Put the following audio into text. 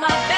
my